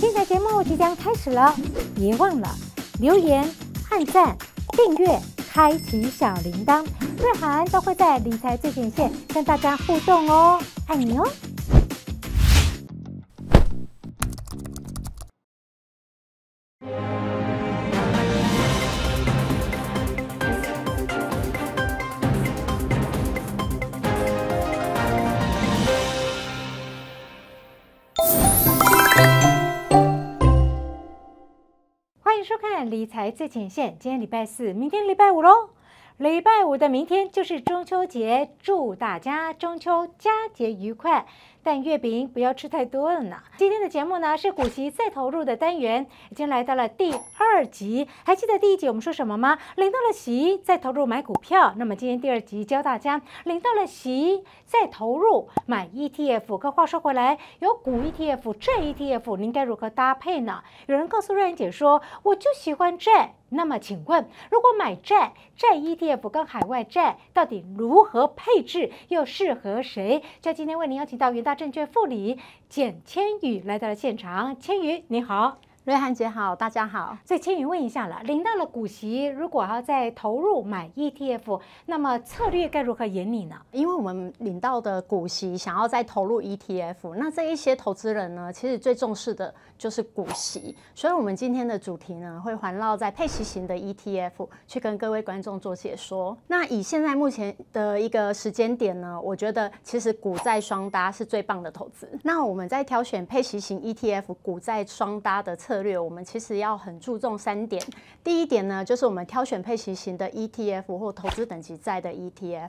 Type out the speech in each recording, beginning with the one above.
精彩节目即将开始了，别忘了留言、按赞、订阅、开启小铃铛。瑞涵都会在理财最前线跟大家互动哦，爱你哦！迎收看理财最前线，今天礼拜四，明天礼拜五喽。礼拜五的明天就是中秋节，祝大家中秋佳节愉快。但月饼不要吃太多了呢。今天的节目呢是股息再投入的单元，已经来到了第二集。还记得第一集我们说什么吗？领到了息再投入买股票。那么今天第二集教大家领到了息再投入买 ETF。可话说回来，有股 ETF、债 ETF，您该如何搭配呢？有人告诉瑞安姐说，我就喜欢债。那么请问，如果买债，债 ETF 跟海外债到底如何配置，又适合谁？就今天为您邀请到元大证券副理简千宇来到了现场。千宇，你好。瑞涵姐好，大家好。所以千宇问一下了，领到了股息，如果要再投入买 ETF，那么策略该如何演拟呢？因为我们领到的股息想要再投入 ETF，那这一些投资人呢，其实最重视的就是股息，所以我们今天的主题呢，会环绕在配息型的 ETF 去跟各位观众做解说。那以现在目前的一个时间点呢，我觉得其实股债双搭是最棒的投资。那我们在挑选配息型 ETF 股债双搭的策略，我们其实要很注重三点。第一点呢，就是我们挑选配息型的 ETF 或投资等级债的 ETF，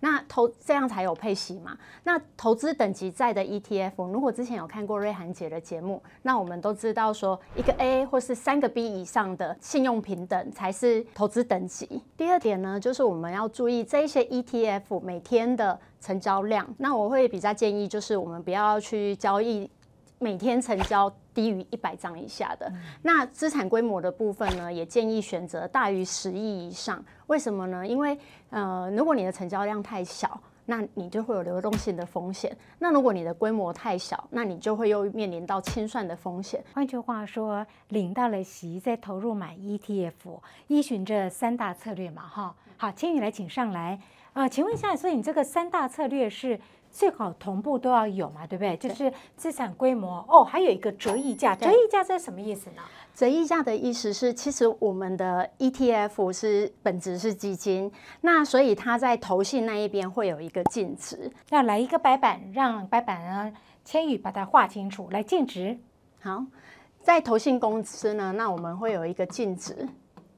那投这样才有配息嘛。那投资等级债的 ETF，如果之前有看过瑞涵姐的节目，那我们都知道说，一个 A 或是三个 B 以上的信用平等才是投资等级。第二点呢，就是我们要注意这一些 ETF 每天的成交量。那我会比较建议，就是我们不要去交易每天成交低于一百张以下的。那资产规模的部分呢，也建议选择大于十亿以上。为什么呢？因为呃，如果你的成交量太小，那你就会有流动性的风险。那如果你的规模太小，那你就会又面临到清算的风险。换句话说，领到了息再投入买 ETF，依循这三大策略嘛，哈。好，千羽来请上来。呃，请问一下，所以你这个三大策略是最好同步都要有嘛，对不对？就是资产规模哦，还有一个折溢价，折溢价这是什么意思呢？折溢价的意思是，其实我们的 ETF 是本质是基金，那所以它在投信那一边会有一个净值。要来一个白板，让白板呢千羽把它画清楚，来净值。好，在投信公司呢，那我们会有一个净值。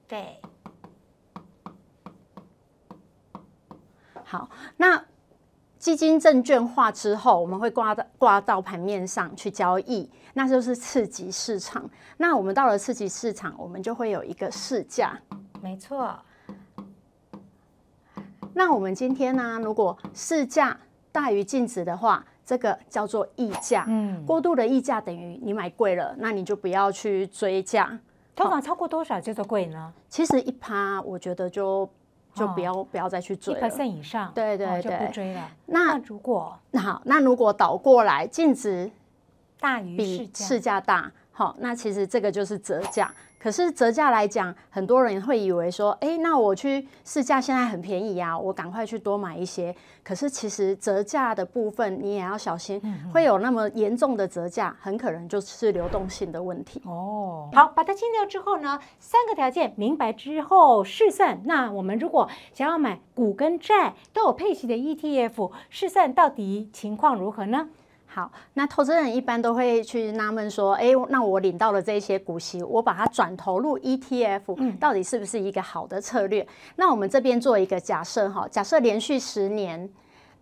对，好，那基金证券化之后，我们会挂到挂到盘面上去交易，那就是次级市场。那我们到了次级市场，我们就会有一个市价。没错。那我们今天呢，如果市价大于净值的话，这个叫做溢价。嗯，过度的溢价等于你买贵了，那你就不要去追价。通常超过多少叫做贵呢？其实一趴，我觉得就就不要、不要再去追一了。percent 以上，对对哦就不追了。那如果那好，那如果倒过来，净值大于市市价大，好，那其实这个就是折价。可是折价来讲，很多人会以为说，哎，那我去市价现在很便宜啊，我赶快去多买一些。可是其实折价的部分你也要小心，嗯会有那么严重的折价，很可能就是流动性的问题。哦，好，把它清掉之后呢，三个条件明白之后试算。那我们如果想要买股跟债都有配息的 ETF，试算到底情况如何呢？好，那投资人一般都会去纳闷说，哎，那我领到了这些股息，我把它转投入 ETF，到底是不是一个好的策略？那我们这边做一个假设哈，假设连续十年。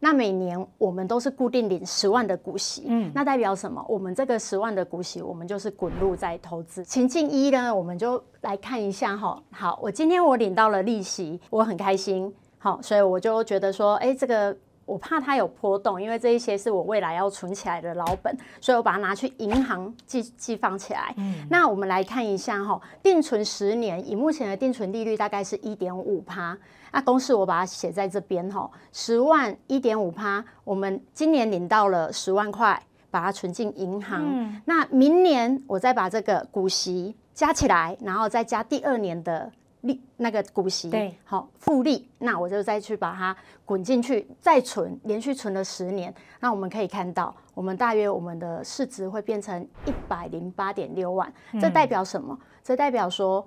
那每年我们都是固定领十万的股息，嗯那代表什么？我们这个十万的股息，我们就是滚入在投资。情境一呢，我们就来看一下哈。好，我今天我领到了利息，我很开心，好，所以我就觉得说，哎，这个我怕它有波动，因为这一些是我未来要存起来的老本，所以我把它拿去银行寄寄放起来。嗯那我们来看一下哈，定存十年，以目前的定存利率大概是一点五趴。那公式我把它写在这边哈，十万一点五趴，我们今年领到了十万块，把它存进银行。嗯那明年我再把这个股息加起来，然后再加第二年的利那个股息，对，好复利，那我就再去把它滚进去，再存，连续存了十年，那我们可以看到，我们大约我们的市值会变成一百零八点六万，这代表什么？这代表说。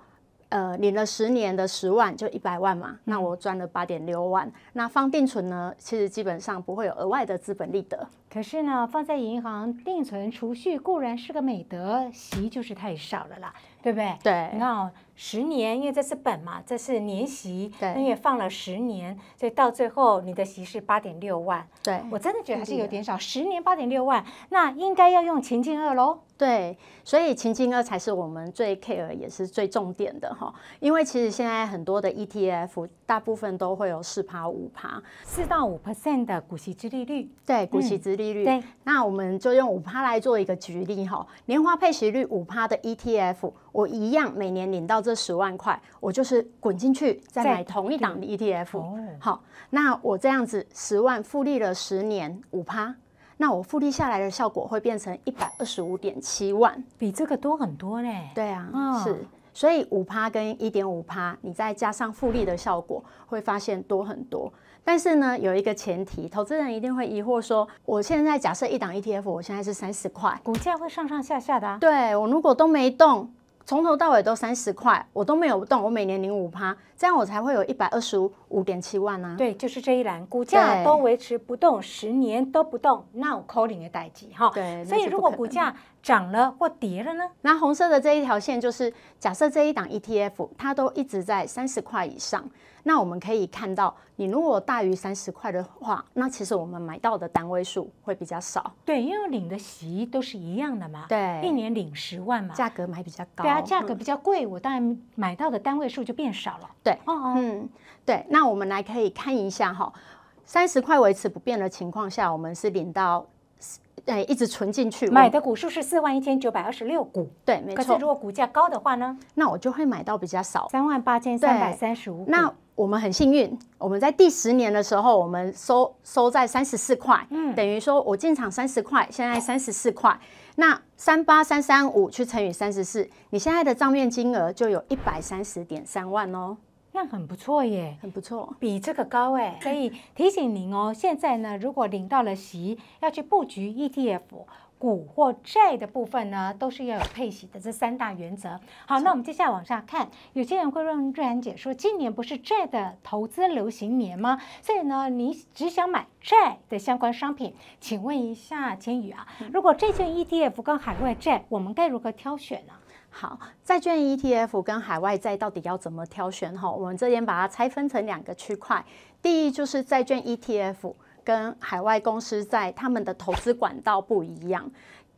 呃，领了十年的十万就一百万嘛，那我赚了八点六万。那放定存呢，其实基本上不会有额外的资本利得。可是呢，放在银行定存储蓄固然是个美德，息就是太少了啦，对不对？对你看哦，十年，因为这是本嘛，这是年息，对因为放了十年，所以到最后你的息是八点六万。对，我真的觉得还是有点少，十年八点六万，那应该要用情境二喽。对，所以情境二才是我们最 care 也是最重点的哈，因为其实现在很多的 ETF 大部分都会有四趴五趴，四到五 percent 的股息之利率，对，股息嗯值利率。对，那我们就用五趴来做一个举例哈，年化配息率五趴的 ETF，我一样每年领到这十万块，我就是滚进去再再买同一档的 ETF。哦好，那我这样子十万复利了十年五趴，那我复利下来的效果会变成一百二十五点七万。比这个多很多嘞。对啊，哦是，所以五趴跟一点五趴，你再加上复利的效果，会发现多很多。但是呢，有一个前提，投资人一定会疑惑说，我现在假设一档 ETF，我现在是三十块，股价会上上下下的、啊。对我如果都没动，从头到尾都三十块，我都没有动，我每年零五趴，这样我才会有一百二十五点七万啊。对，就是这一栏，股价都维持不动，十年都不动，那有扣零的代际哈。对所以如果股价涨了或跌了呢？那红色的这一条线就是，假设这一档 ETF 它都一直在三十块以上，那我们可以看到，你如果大于三十块的话，那其实我们买到的单位数会比较少，对，因为领的息都是一样的嘛，对。一，年领十万嘛。价格买比较高，对啊，价格嗯比较贵，我当然买到的单位数就变少了。对，哦哦，嗯，对，那我们来可以看一下哈，三十块维持不变的情况下，我们是领到，呃，一直存进去，我买的股数是四万一千九百二十六股，对，没错。可是如，果股价高的话呢，那我就会买到比较少。三万八千三百三十五。那我们很幸运，我们在第十年的时候，我们收收在三十四块，嗯等于说我进场三十块，现在三十四块，那三八三三五去乘以三十四，你现在的账面金额就有一百三十点三万哦，那很不错耶。很不错。比这个高哎，所以提醒您哦，现在呢，如果领到了息，要去布局 ETF。股或债的部分呢，都是要有配息的这三大原则。好，那我们接下来往下看，有些人会问瑞安姐说，今年不是债的投资流行年吗？所以呢，你只想买债的相关商品，请问一下千羽啊，如果债券 ETF 跟海外债，我们该如何挑选呢？好，债券 ETF 跟海外债到底要怎么挑选？哈，我们这边把它拆分成两个区块。第一就是债券 ETF 跟海外公司在，他们的投资管道不一样。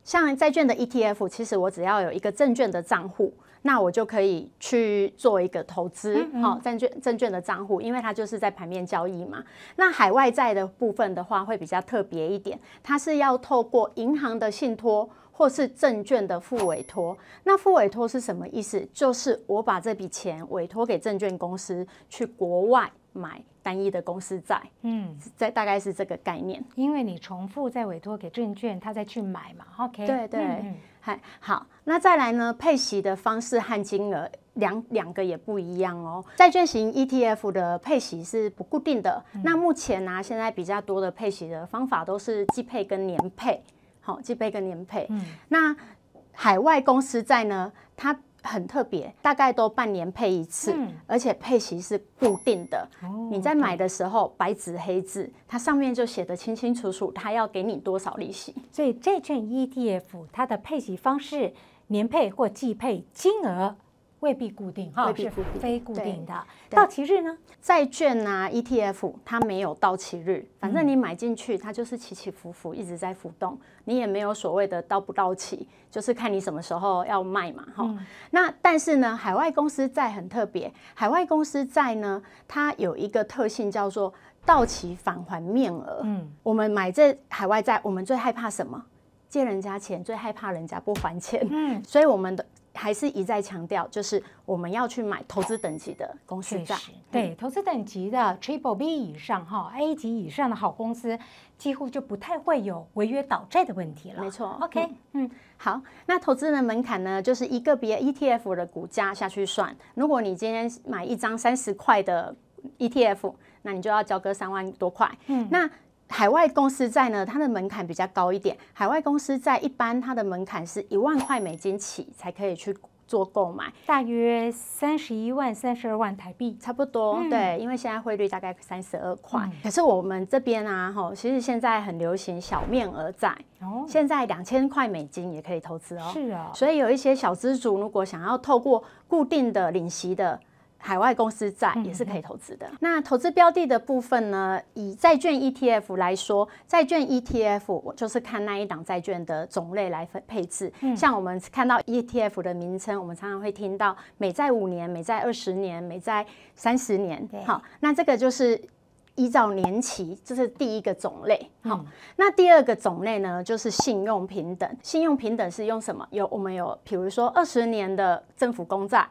像债券的 ETF，其实我只要有一个证券的账户，那我就可以去做一个投资，好、证券证券的账户，因为它就是在盘面交易嘛。那海外债的部分的话，会比较特别一点，它是要透过银行的信托。或是证券的副委托，那副委托是什么意思？就是我把这笔钱委托给证券公司去国外买单一的公司债，嗯，在大概是这个概念。因为你重复再委托给证券，他再去买嘛。OK，对对嗯嗯，好，那再来呢？配息的方式和金额两两个也不一样哦。债券型 ETF 的配息是不固定的。那目前呢、现在比较多的配息的方法都是季配跟年配，好，季配跟年配。嗯那海外公司债呢，它很特别，大概都半年配一次，嗯而且配息是固定的。哦你在买的时候，白纸黑字，它上面就写得清清楚楚，它要给你多少利息。所以债券 ETF 它的配息方式，年配或季配金额未必固定哈，是非固定的。到期日呢？债券啊，ETF 它没有到期日，反正你买进去，它就是起起伏伏，一直在浮动，你也没有所谓的到不到期，就是看你什么时候要卖嘛，哈、那但是呢，海外公司债很特别，海外公司债呢，它有一个特性叫做到期返还面额。嗯，我们买这海外债，我们最害怕什么？借人家钱，最害怕人家不还钱。嗯，所以我们的还是一再强调，就是我们要去买投资等级的公司债。对，投资等级的 Triple B 以上哈 A 级以上的好公司，几乎就不太会有违约倒债的问题了。没错。OK，嗯，好，那投资人门槛呢，就是一个别 ETF 的股价下去算。如果你今天买一张三十块的 ETF，那你就要交割三万多块。嗯，那海外公司债呢，它的门槛比较高一点。海外公司债一般它的门槛是一万块美金起才可以去做购买，大约三十一万、三十二万台币，差不多。对，因为现在汇率大概三十二块。可是我们这边啊，哈，其实现在很流行小面额债，哦，现在两千块美金也可以投资哦。是啊，所以有一些小资族如果想要透过固定的领息的。海外公司债也是可以投资的。那投资标的的部分呢？以债券 ETF 来说，债券 ETF 我就是看那一档债券的种类来分配置。像我们看到 ETF 的名称，我们常常会听到美债五年、美债二十年、美债三十年。好，那这个就是依照年期，这是第一个种类。好，那第二个种类呢，就是信用平等。信用平等是用什么？有我们有，比如说二十年的政府公债。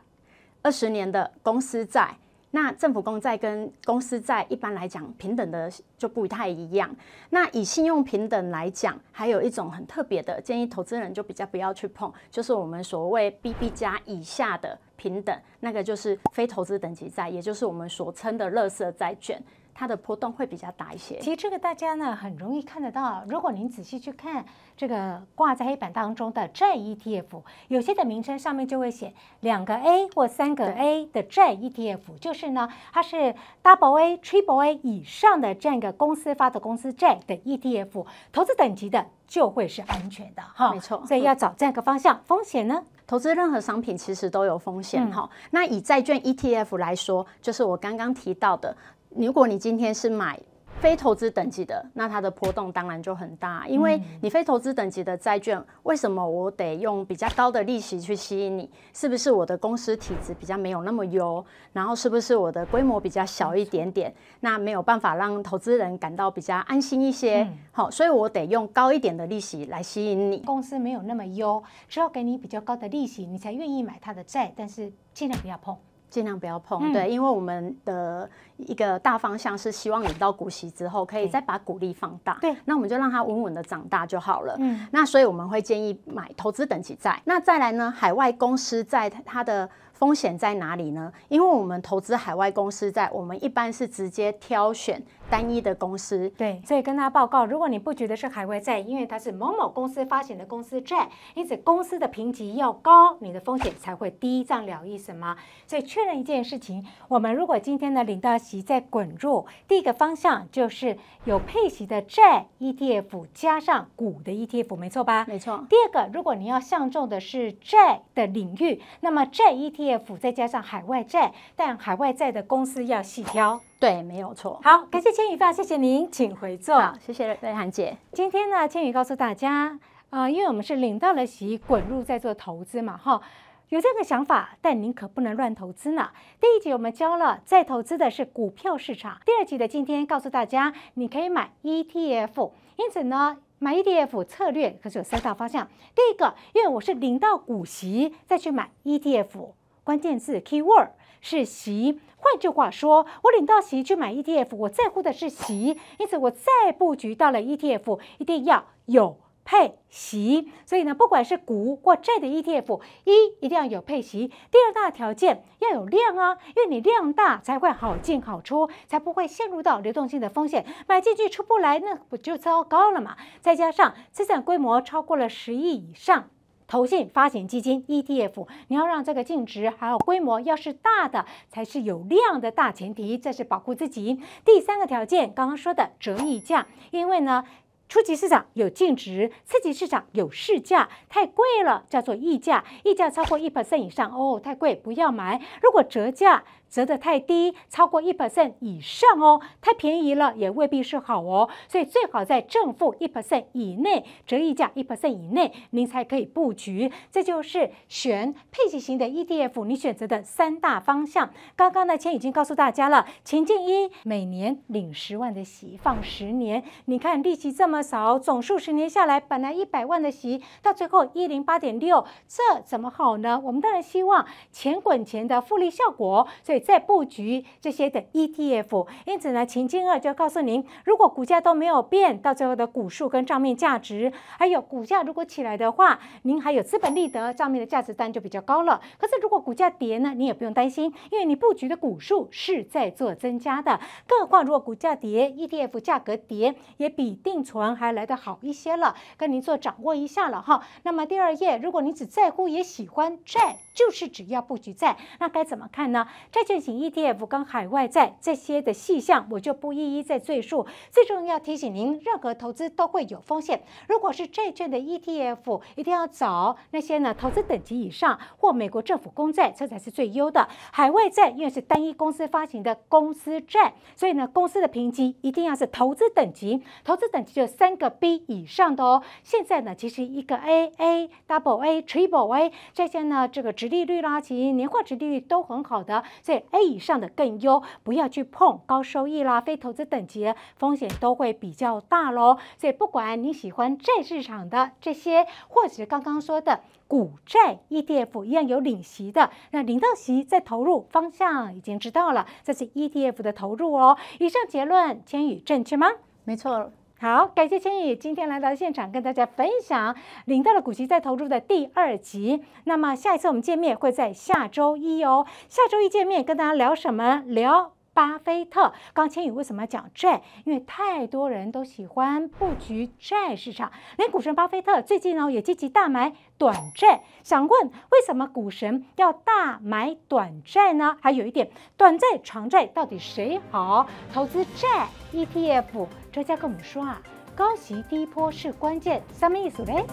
二十年的公司债，那政府公债跟公司债一般来讲平等的就不太一样。那以信用平等来讲，还有一种很特别的，建议投资人就比较不要去碰，就是我们所谓 BB 加以下的平等，那个就是非投资等级债，也就是我们所称的垃圾债券。它的波动会比较大一些。其实这个大家呢很容易看得到，如果您仔细去看这个挂在黑板当中的债 ETF，有些的名称上面就会写两个 A 或三个 A 的债 ETF，就是呢它是 Double A、Triple A 以上的这样一个公司发的公司债的 ETF，投资等级的就会是安全的哈。没错，所以要找这样一个方向。风险呢？投资任何商品其实都有风险哈。那以债券 ETF 来说，就是我刚刚提到的。如果你今天是买非投资等级的，那它的波动当然就很大，因为你非投资等级的债券，为什么我得用比较高的利息去吸引你？是不是我的公司体质比较没有那么优？然后是不是我的规模比较小一点点？那没有办法让投资人感到比较安心一些？好，所以我得用高一点的利息来吸引你。公司没有那么优，只要给你比较高的利息，你才愿意买它的债，但是尽量不要碰。尽量不要碰，对，因为我们的一个大方向是希望领到股息之后，可以再把股利放大。对，那我们就让它稳稳的长大就好了。嗯，那所以我们会建议买投资等级债。那再来呢，海外公司在它的。风险在哪里呢？因为我们投资海外公司债，我们一般是直接挑选单一的公司。对，所以跟大家报告，如果你不觉得是海外债，因为它是某某公司发行的公司债，因此公司的评级要高，你的风险才会低，这样了意思吗？所以确认一件事情，我们如果今天的领到息在滚入，第一个方向就是有配息的债 ETF 加上股的 ETF，没错吧？没错。第二个，如果你要相中的是债的领域，那么债 ETF。ETF 再加上海外债，但海外债的公司要细挑，对，没有错。好，感谢千羽爸，谢谢您，请回座。好，谢谢瑞涵姐。今天呢，千羽告诉大家，啊，因为我们是领到了息，滚入在做投资嘛，哈，有这个想法，但您可不能乱投资呢。第一集我们教了，在投资的是股票市场。第二集的今天告诉大家，你可以买 ETF，因此呢。买 ETF 策略可是有三大方向。第一个，因为我是领到股息再去买 ETF。关键字 keyword 是席，换句话说，我领到席去买 ETF，我在乎的是席，因此我再布局到了 ETF，一定要有配息。所以呢，不管是股或债的 ETF，一一定要有配息。第二大条件要有量啊，因为你量大才会好进好出，才不会陷入到流动性的风险，买进去出不来，那不就糟糕了嘛？再加上资产规模超过了十亿以上。投信发行基金 ETF，你要让这个净值还有规模要是大的，才是有量的大前提，这是保护自己。第三个条件，刚刚说的折溢价，因为呢。初级市场有净值，次级市场有市价，太贵了叫做溢价，溢价超过一 percent 以上哦，太贵不要买。如果折价折得太低，超过一 percent 以上哦，太便宜了也未必是好哦，所以最好在正负一 percent 以内，折溢价一 percent 以内，您才可以布局。这就是选配息型的 ETF，你选择的三大方向。刚刚呢，钱已经告诉大家了，情境一，每年领十万的息放十年，你看利息这。么少，总数十年下来，本来一百万的息，到最后一零八点六，这怎么好呢？我们当然希望钱滚钱的复利效果，所以在布局这些的 ETF。因此呢，秦金二就告诉您，如果股价都没有变，到最后的股数跟账面价值，还有股价如果起来的话，您还有资本利得，账面的价值单就比较高了。可是如果股价跌呢，你也不用担心，因为你布局的股数是在做增加的。更何况如果股价跌，ETF 价格跌，也比定存还来得好一些了。跟您做掌握一下了哈。那么第二页，如果你只在乎也喜欢债，就是只要布局债，那该怎么看呢？债券型 ETF 跟海外债这些的细项，我就不一一再赘述。最重要提醒您，任何投资都会有风险。如果是债券的 ETF，一定要找那些呢投资等级以上或美国政府公债，这才是最优的。海外债因为是单一公司发行的公司债，所以呢公司的评级一定要是投资等级，投资等级就三个 B 以上的哦。现在呢其实一个 A、A、Double A、Triple A 这些呢这个值利率啦，其年化值利率都很好的，所以 A 以上的更优，不要去碰高收益啦、非投资等级，风险都会比较大喽。所以不管你喜欢债市场的这些，或者是刚刚说的股债 ETF 一样有领息的，那领到息再投入方向已经知道了，这是 ETF 的投入哦。以上结论，千羽正确吗？没错。好，感谢千羽今天来到现场跟大家分享领到了股息再投入的第二集。那么下一次我们见面会在下周一哦。下周一见面跟大家聊什么？聊。巴菲特，刚千羽为什么要讲债？因为太多人都喜欢布局债市场，连股神巴菲特最近呢也积极大买短债。想问为什么股神要大买短债呢？还有一点，短债、长债到底谁好？投资债 ETF，专家跟我们说啊，高息低坡是关键，什么意思嘞？